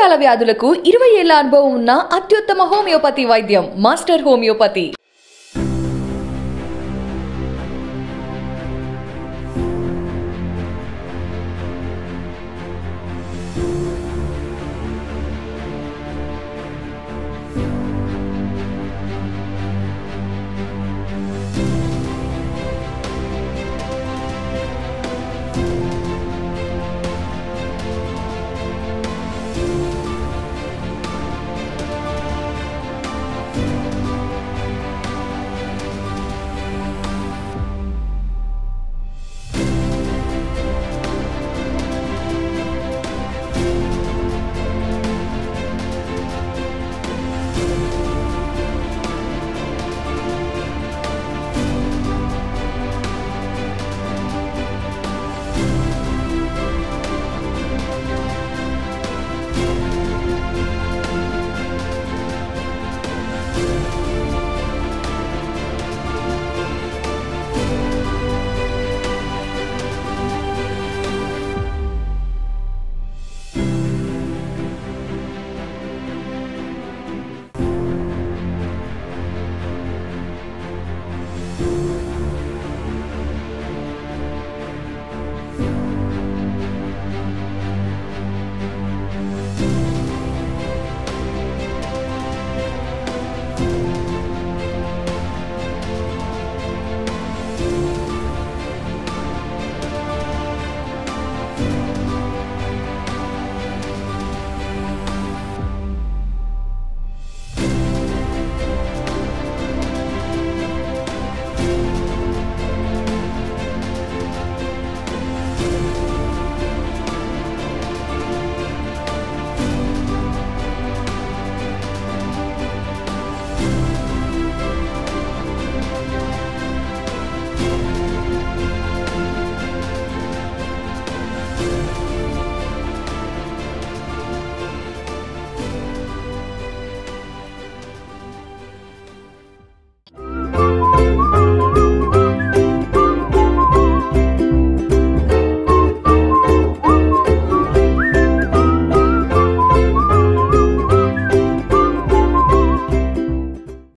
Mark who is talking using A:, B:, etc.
A: రకాల వ్యాధులకు ఇరవై ఏళ్ళ అనుభవం ఉన్న అత్యుత్తమ హోమియోపతి వైద్యం మాస్టర్ హోమియోపతి.